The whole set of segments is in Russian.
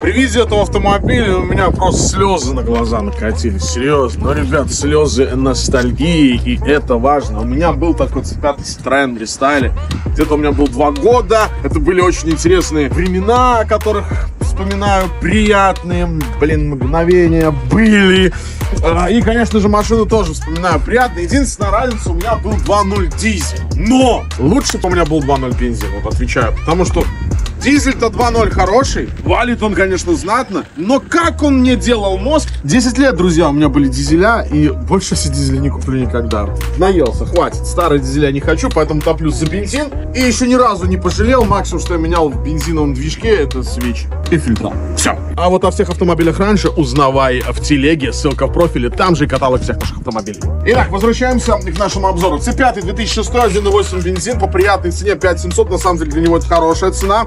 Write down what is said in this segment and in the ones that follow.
При виде этого автомобиля у меня просто слезы на глаза накатились, серьезно. Но, ребят, слезы ностальгии, и это важно. У меня был такой C5 Citroёn рестайле. Где-то у меня был два года. Это были очень интересные времена, о которых вспоминаю. Приятные, блин, мгновения были. А, И, конечно же, машину тоже вспоминаю приятно. Единственная разница, у меня был 2.0 дизель. Но лучше бы у меня был 2.0 бензин, вот отвечаю. Потому что Дизель-то 2.0 хороший, валит он, конечно, знатно, но как он мне делал мозг? 10 лет, друзья, у меня были дизеля, и больше себе дизеля не куплю никогда. Наелся, хватит, старые дизеля не хочу, поэтому топлю за бензин. И еще ни разу не пожалел, максимум, что я менял в бензиновом движке, это свечи и фильтра. Все. А вот о всех автомобилях раньше узнавай в телеге, ссылка в профиле, там же и каталог всех наших автомобилей. Итак, возвращаемся к нашему обзору. C5 2006, 1.8 бензин по приятной цене 5700, на самом деле для него это хорошая цена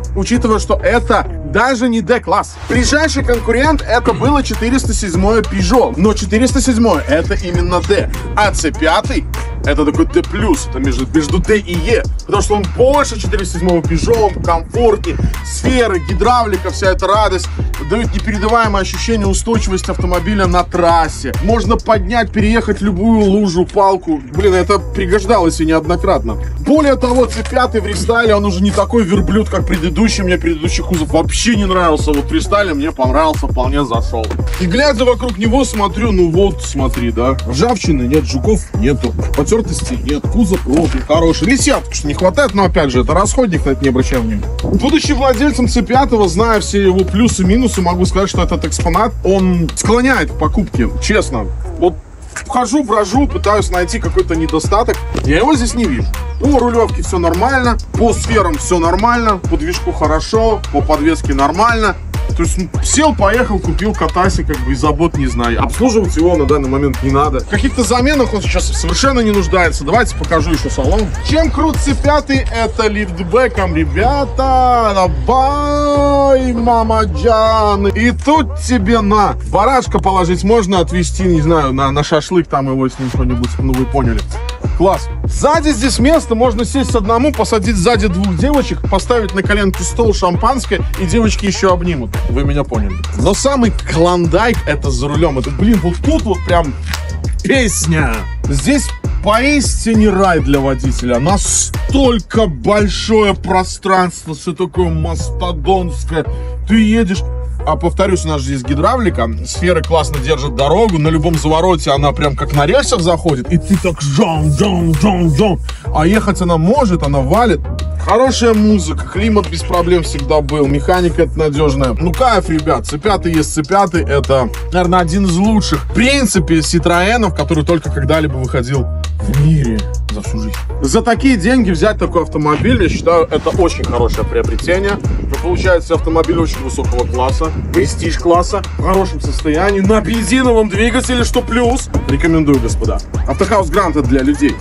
что это даже не D-класс. Ближайший конкурент это было 407 Peugeot, но 407 это именно D, а C5 это такой D+, это между, между D и E, потому что он больше 407 Peugeot, он комфортнее, сферы, гидравлика, вся эта радость дают непередаваемое ощущение устойчивости автомобиля на трассе. Можно поднять, переехать любую лужу, палку. Блин, это пригождалось и неоднократно. Более того, C5 в рестайле, он уже не такой верблюд, как предыдущий. Мне предыдущий кузов вообще не нравился. Вот рестайле мне понравился, вполне зашел. И глядя вокруг него, смотрю, ну вот, смотри, да. Ржавчины нет, жуков нету, потертости нет, кузов ровный, хороший. Лисят, что не хватает, но опять же, это расходник, на это не обращаю внимания. Будучи владельцем C5, зная все его плюсы и минусы, могу сказать, что этот экспонат, он склоняет к покупке, честно. Вот Хожу, брожу, пытаюсь найти какой-то недостаток. Я его здесь не вижу. По рулевке все нормально, по сферам все нормально, по движку хорошо, по подвеске нормально. То есть сел, поехал, купил, катайся, как бы и забот не знаю. Обслуживать его на данный момент не надо. В каких-то заменах он сейчас совершенно не нуждается. Давайте покажу еще салон. Чем крут C5? Это лифтбеком, ребята. Давай, мама Джан. И тут тебе на. Барашка положить можно отвезти, не знаю, на, на шашлык там его с ним что-нибудь, ну вы поняли. Класс. Сзади здесь место, можно сесть одному, посадить сзади двух девочек, поставить на коленку стол шампанское, и девочки еще обнимут. Вы меня поняли. Но самый клондайк это за рулем. Это, блин, вот тут вот прям песня. Здесь поистине рай для водителя. Настолько большое пространство, все такое мастодонское. Ты едешь а повторюсь, у нас же здесь гидравлика, сферы классно держат дорогу, на любом завороте она прям как на рельсах заходит, и ты так жон, жон, жон, жон. А ехать она может, она валит. Хорошая музыка, климат без проблем всегда был, механика это надежная. Ну кайф, ребят, C5 есть C5, это, наверное, один из лучших, в принципе, Citroёнов, который только когда-либо выходил в мире за всю жизнь. За такие деньги взять такой автомобиль, я считаю, это очень хорошее приобретение. Вы получаете автомобиль очень высокого класса, престиж класса, в хорошем состоянии, на бензиновом двигателе, что плюс. Рекомендую, господа. Автохаус Грант для людей.